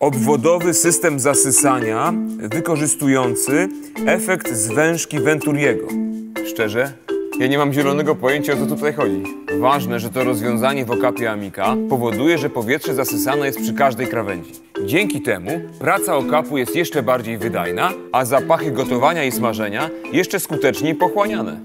Obwodowy system zasysania wykorzystujący efekt zwężki Venturiego. Szczerze, ja nie mam zielonego pojęcia o co tutaj chodzi. Ważne, że to rozwiązanie w okapie Amika powoduje, że powietrze zasysane jest przy każdej krawędzi. Dzięki temu praca okapu jest jeszcze bardziej wydajna, a zapachy gotowania i smażenia jeszcze skuteczniej pochłaniane.